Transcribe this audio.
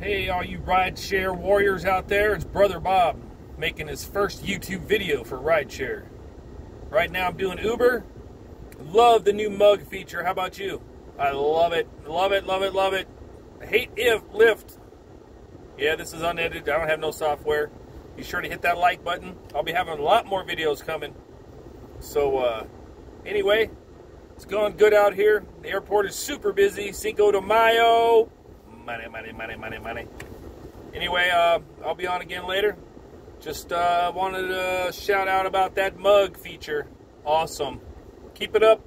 Hey, all you rideshare warriors out there, it's Brother Bob making his first YouTube video for rideshare. Right now I'm doing Uber. Love the new mug feature. How about you? I love it. Love it, love it, love it. I hate if Lyft. Yeah, this is unedited. I don't have no software. Be sure to hit that like button. I'll be having a lot more videos coming. So, uh, anyway, it's going good out here. The airport is super busy. Cinco de Mayo. Money, money, money, money, money. Anyway, uh, I'll be on again later. Just uh, wanted to shout out about that mug feature. Awesome. Keep it up.